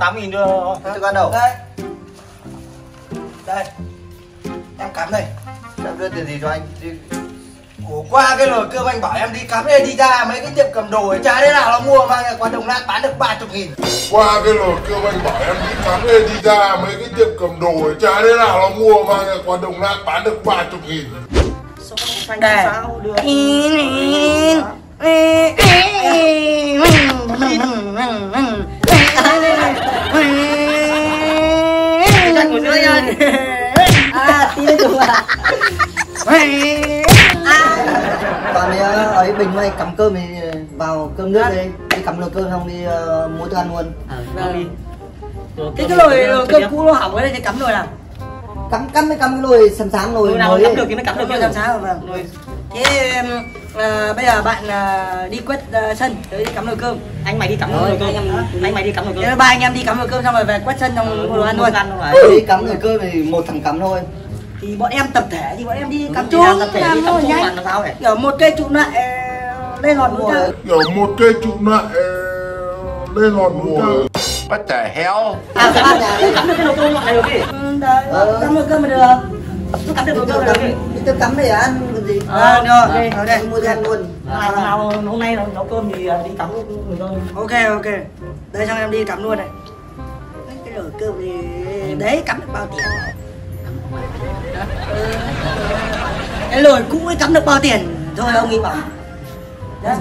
8 nghìn đưa Thức ăn đâu? Đây Đây Em cắm đây Em đưa tiền gì cho anh? Đi- Ủa, qua cái lời cơm anh bảo em đi cắm đây đi ra mấy cái tiệm cầm đồ ấy chả thế nào nó mua mang qua Đồng Nai bán được 30 nghìn qua cái lời kêu anh bảo em đi cắm lên đi ra mấy cái tiệm cầm đồ ấy chả thế nào nó mua mang qua đồng nai bán được ba chục nghìn Đây sao đưa Chắc dưới nha à tí lên à còn đi ấy bình mày cắm cơm thì vào cơm nước đi Đi cắm nồi cơm xong đi uh, mua thức ăn luôn Vâng. cái cái nồi cơm cũ nó hỏng ở đây thì cắm nồi nào Cắm cắm mới cắm cái nồi sầm sáng nồi mới cắm được thì mới cắm được cái sầm sáng vâng thế à, bây giờ bạn à, đi quét à, sân tới đi cắm nồi cơm. Anh mày đi cắm nồi cơm. anh em- Anh mày đi cắm nồi thế cơm. Là ba anh em đi cắm nồi cơm xong rồi về quét sân xong đồ ăn luôn. ăn Đi cắm nồi cơm thì một thằng cắm thôi. Thì bọn em tập thể thì bọn em đi cắm chung tập thể đi cắm chung làm sao vậy? kiểu một cây trụ lại lên hòn cao kiểu một cây trụ lại lên ngọn núi cao What the hell? à cứ cắm được cái nồi cơm này được đi ừ, cắm nồi cơm mà được. Cứ cắm được nồi cơm được. cắm, đi tôi cắm để ăn gì? À, được ok. ở đây. Đi mua ăn luôn. Nào nào hôm nay nấu cơm thì đi cắm cơm ok ok. Đây xong em đi cắm luôn này. Cái nồi cơm thì đấy cắm được bao tiền? Cái nồi cũ ấy cắm được bao tiền? Thôi ông ấy bảo. Đấy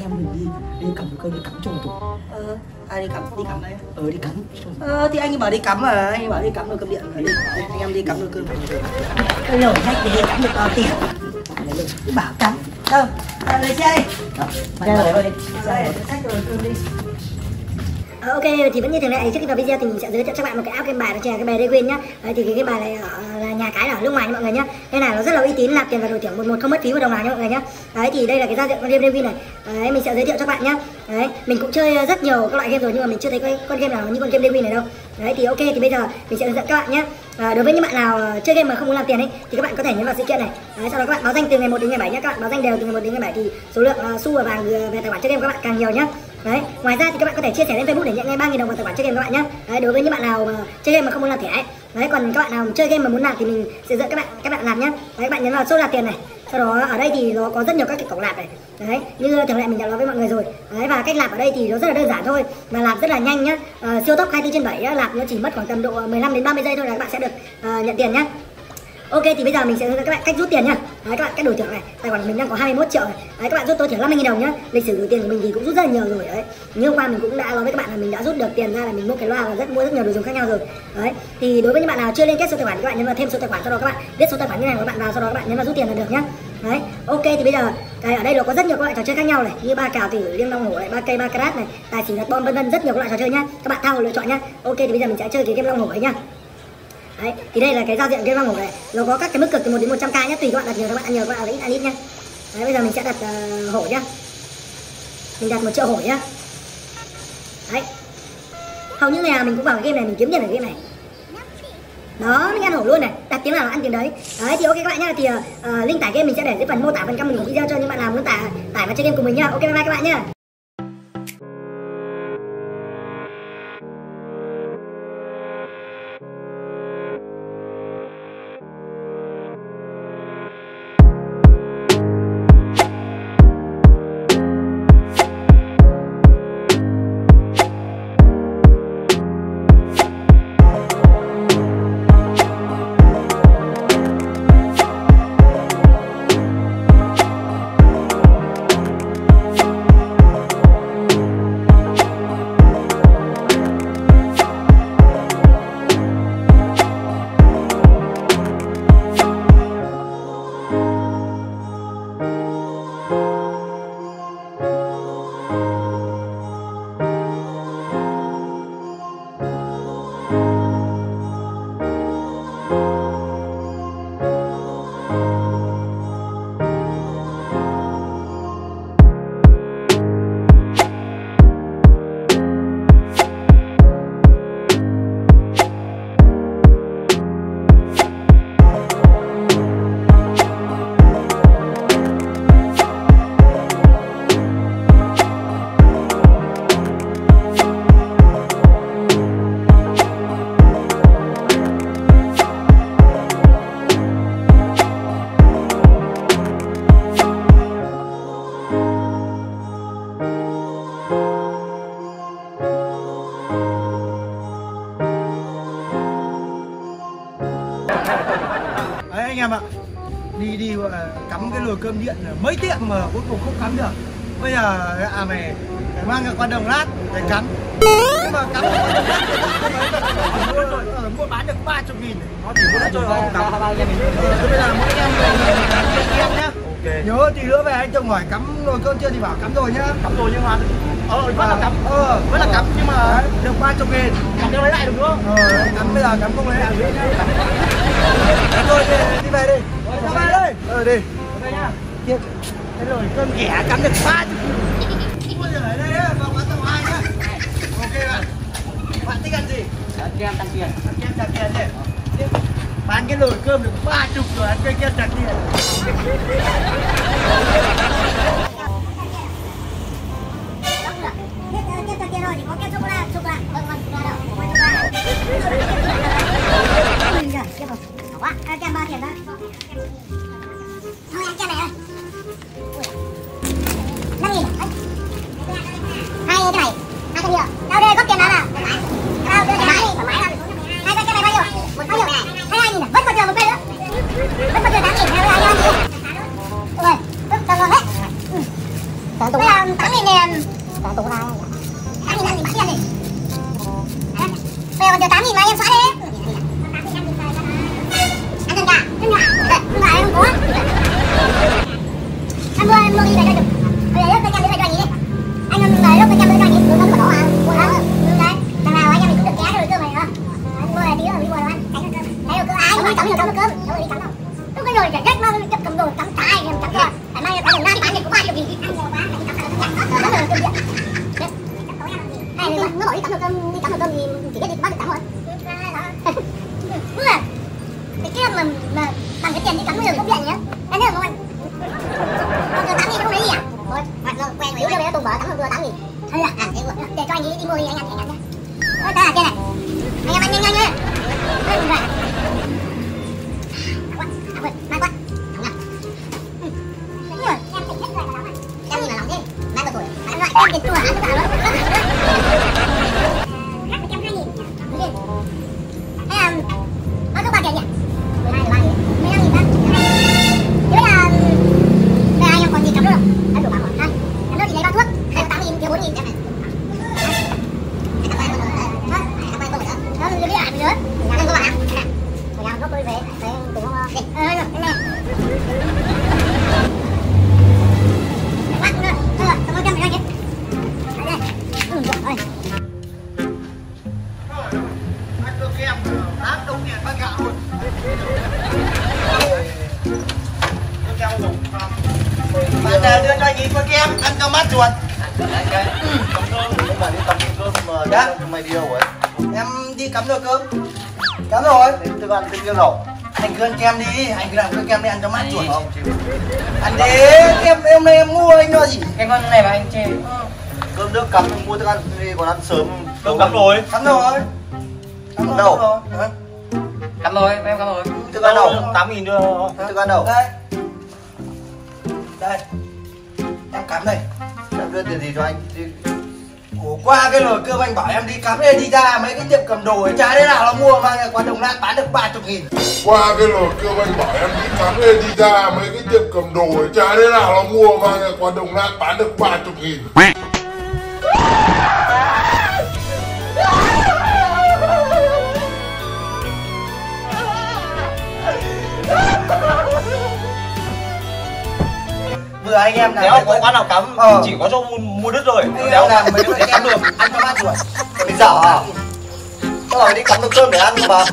Em mình đi đi cắm nồi cơm đi cắm chung một tủ ờ, ai đi cắm? Đi cắm đấy Ờ đi cắm ờ, thì anh ấy bảo đi cắm mà anh ấy bảo đi cắm nồi cơm điện. Đi anh em đi cắm nồi cơm. Cái nồi khách thì đi cắm được bao tiền Cứ bảo cắm. Đâu? À, lấy đi. Đây. rồi đi. Đây khách nồi cơm đi. Ok thì vẫn như thường lệ trước khi vào video thì mình sẽ giới thiệu cho các bạn một cái app game bài đó chính là cái bài Win nhá. Đấy, thì cái game bài này ở là nhà cái ở nước ngoài nha mọi người nhá. Đây này nó rất là uy tín nạp tiền vào đổi thưởng một một không mất phí một đồng nào nha mọi người nhá. Đấy thì đây là cái giao diện con game Win này. Đấy mình sẽ giới thiệu cho các bạn nhá. Đấy mình cũng chơi rất nhiều các loại game rồi nhưng mà mình chưa thấy cái con game nào như con game Win này đâu. Đấy thì ok thì bây giờ mình sẽ hướng dẫn các bạn nhé à, đối với những bạn nào ờ, chơi game mà không muốn làm tiền ấy thì các bạn có thể nhấn vào sự kiện này. Đấy, sau đó các bạn báo danh từ ngày 1 đến ngày 7 nhé các bạn báo danh đều từ ngày 1 đến ngày 7 thì số lượng uh, xu và vàng về tài khoản chơi game của các bạn càng nhiều nhé đấy ngoài ra thì các bạn có thể chia sẻ lên facebook để nhận ngay 3.000 đồng vào tài khoản chơi game các bạn nhé đấy đối với những bạn nào mà chơi game mà không muốn làm thẻ ấy. Đấy còn các bạn nào chơi game mà muốn làm thì mình sẽ dẫn các bạn các bạn làm nhé đấy các bạn nhấn vào số là tiền này sau đó ở đây thì nó có rất nhiều các cái cổng lạp này. Đấy như thường lệ mình đã nói với mọi người rồi. Đấy và cách lạp ở đây thì nó rất là đơn giản thôi mà làm rất là nhanh nhá. Ờ, siêu tốc 24 trên 7 á, lạp nó chỉ mất khoảng tầm độ 15 đến 30 giây thôi là các bạn sẽ được ờ, nhận tiền nhá. Ok thì bây giờ mình sẽ hướng dẫn các bạn cách rút tiền nhá. Đấy các bạn cách đổi thưởng này. Tài khoản của mình đang có 21 triệu này. Đấy các bạn rút tối thiểu 50 000 đồng nhá. Lịch sử đổi tiền của mình thì cũng rút rất là nhiều rồi đấy. Như hôm qua mình cũng đã nói với các bạn là mình đã rút được tiền ra là mình mua cái loa và rất mua rất nhiều đồ dùng khác nhau rồi. Đấy. Thì đối với những bạn nào chưa liên kết số tài khoản thì các bạn nhấn vào thêm số tài khoản sau đó các bạn viết số tài khoản như này của các bạn vào sau đó các bạn nhấn vào rút tiền là được nhá. Đấy. Ok thì bây giờ cái ở đây nó có rất nhiều các loại trò chơi khác nhau này, như ba cào tử, liêng long hổ này, ba cây ba carat này, tài xỉu đặt bom vân vân rất nhiều các loại trò chơi nhá. Các bạn thao lựa chọn nhá. Ok thì bây giờ mình sẽ chơi cái game long hổ ấy nhá. Đấy, thì đây là cái giao diện game vang của này nó có các cái mức cực từ 1 đến 100 k nhé tùy các bạn đặt nhiều các bạn ăn nhiều các bạn đặt ít ăn ít nhé đấy bây giờ mình sẽ đặt uh, hổ nhá. Mình đặt một triệu hổ nhá. Đấy. Hầu như ngày nào mình cũng vào cái game này mình kiếm tiền ở game này. Đó mình ăn hổ luôn này. Đặt tiếng nào ăn tiếng đấy. Đấy thì ok các bạn nhá thì uh, link tải game mình sẽ để dưới phần mô tả phần trăm mình video cho những bạn nào muốn tải tải và chơi game cùng mình nhá. Ok bye bye các bạn nhá. Đấy anh em ạ. Đi đi cắm cái nồi cơm điện mấy tiệm mà cuối cùng không cắm được. Bây giờ à mày phải mang ra qua đồng lát để cắm. Nhưng mà cắm ở đồng lát thì mua, bán được ba chục nghìn. Nó chỉ có cho không cắm Ờ, bây giờ mỗi em em nhá. Nhớ tí nữa về anh chồng hỏi cắm nồi cơm chưa thì bảo cắm rồi nhá. Cắm rồi nhưng mà ờ vẫn là cắm. ờ. Vẫn là cắm nhưng mà được ba chục nghìn. Cắm lấy lại được nữa. Ờ cắm bây giờ cắm không lấy lại được Cắm đi, về đi đi về đây ờ đi về Tiếp. cái nồi cơm ghẻ cắm được ba chục nghìn Ôi giời, ở đây á, vào quán tàu nhá ok bạn bạn thích ăn gì kem tăng tiền ăn kem tăng tiền đi Tiếp. bán cái nồi cơm được ba chục rồi ăn cái kem tăng tiền thì quá. À, kem ba tiền đó. Thôi ăn kem này ơi. Năm nghìn. À? Hai cái này, hai cái nhiều. Đâu đây góp tiền nào nào? Đâu đưa cái này. Hai cái này bao nhiêu? Bao nhiêu? À? Hai hai nghìn à? Vẫn còn thừa một cây nữa. Vẫn còn thừa tám nghìn. Hai hai nghìn. Ui, rất cảm hết đấy. Ừ. Tám nghìn này Tám tủ này Tám nghìn ăn thì bán đi này đi Bây giờ còn chờ tám nghìn mà rồi chả rách nó chụp cầm đồ cắm trái em cắm rồi. Phải mang đồng nát bán được có ba chục nghìn Ăn nhiều quá Phải cắm được cắm được cắm là nó bảo đi cắm cơm đi cắm nồi cơm thì chỉ biết đi bắt được cắm thôi. Đúng rồi cái kia mà mà bằng cái tiền đi cắm nồi cơm điện nhá anh nhớ không anh? Còn tám nghìn không lấy gì à? Thôi hoặc là quen người yếu đâu đấy tùng bảo cắm vừa tám nghìn thôi à rồi để cho anh đi đi mua đi anh ăn anh ăn nhá. Ta là kia này. Anh em ăn nhanh nhanh nhá em tiền chùa ăn tất cả luôn, rất là Hát một trăm hai nghìn, đúng chưa? Có bao tiền nhỉ? Em đi cắm nồi cơm cắm rồi. Đến thức ăn thức kia đâu anh cứ ăn kem đi. Anh cứ làm cái kem đi ăn cho mát chuột. Không ăn đi. Kem em này em mua anh lo gì cái con này mà anh chê. Cơm nước cắm mua thức ăn đi còn ăn sớm. Cơm cắm rồi. Cắm rồi. Cắm rồi, Đâu? cắm rồi. Cắm rồi em cắm rồi. Thức ăn đâu tám nghìn đưa. Thức ăn đâu? Đây. Đây. Em cắm đây. Em đưa tiền gì cho anh? Đi Ủa, qua cái lời cơm anh bảo em đi cắm đây đi ra mấy cái tiệm cầm đồ ấy chả thế nào nó mua mang ra qua đồng nát bán được ba chục nghìn. Qua cái lời cơm anh bảo em đi cắm lên đi ra mấy cái tiệm cầm đồ ấy chả thế nào nó mua mang ra qua đồng nát bán được ba chục nghìn. Anh em Nếu mấy có quán nào cắm? Ờ. chỉ có cho mua, mua đứt rồi. Anh em làm mấy cái cắm kem được. ăn cho mát chuột mày dở à? Tao bảo đi cắm nồi cơm để ăn mà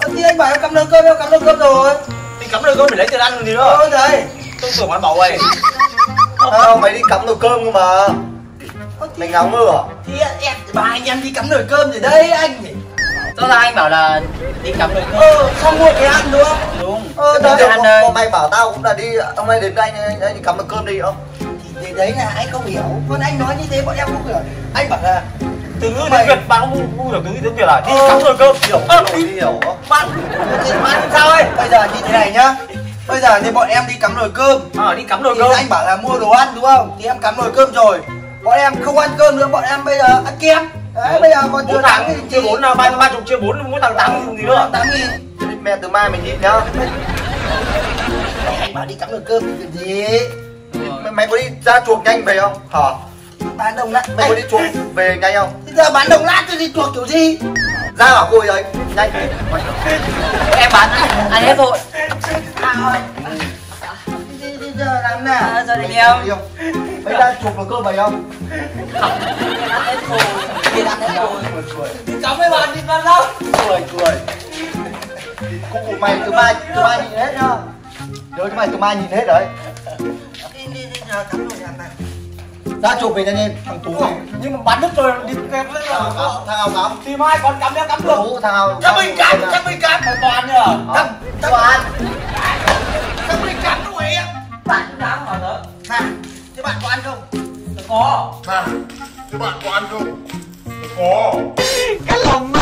Ờ, thì anh bảo em cắm nồi cơm em cắm nồi cơm rồi. Thì cắm được cơm để lấy tiền ăn gì nữa ôi trời tôi tưởng quán bảo vậy Không, mày đi cắm nồi cơm cơ mà. Ơ, Mày ngáo ngơ à? thì em bà anh em đi cắm nồi cơm rồi đấy anh rõ ràng anh bảo là đi cắm cơm ờ xong mua cái ăn đúng. Không đúng ờ ăn bọn- đây. bọn mày bảo tao cũng là đi Hôm nay đến đây anh, anh đi cắm nồi cơm đi không? thì đấy là anh không hiểu. Còn anh nói như thế bọn em không hiểu. Anh bảo là từ ngữ tiếng việt bạn không không hiểu từ ngữ tiếng việt à? Đi Ờ. cắm nồi cơm. Hiểu, Ơ, hiểu, đi hiểu. Không? bạn bạn sao ấy? Bây giờ như thế này nhá. Bây giờ thì bọn em đi cắm nồi cơm. Ờ đi cắm nồi thì cơm. anh bảo là mua đồ ăn đúng không? Thì em cắm nồi cơm rồi. Bọn em không ăn cơm nữa bọn em bây giờ ăn kem đấy bây giờ còn chưa thằng nghìn chia bốn là ba ba chục chia bốn mỗi thằng tám gì nữa. Tám nghìn mẹ từ mai mình nhịn nhá. Bảo đi cắm nồi cơm thì việc gì? Mày, mày có đi ra chuộc nhanh về không? Hả? Bán đồng lát. Mày có đi chuộc về nhanh không? Bây giờ bán đồng lát tôi đi chuộc kiểu gì? Ra bảo cô ấy đấy. Nhanh. Em bán. Anh hết vội giờ làm nào giờ đi Đi không mày ra chuộc nồi cơm về không? Hết rồi. Đi làm hết rồi cháu mới bán đi bán đâu cười cười cụ mày từ mai từ mai nhìn hết nhá nhớ cho mày từ mai nhìn hết đấy đi đi đi giờ cắm rồi làm này ra chụp về nhanh lên thằng tú này nhưng mà bán đứt rồi đi kèm với thằng là nào thằng nào cắm thì mai còn cắm đeo cắm thằng được thằng nào chắc mình cắm chắc mình cắm phải toàn nhờ. Thằng toàn có Này, thế bạn có ăn không? Có cái lòng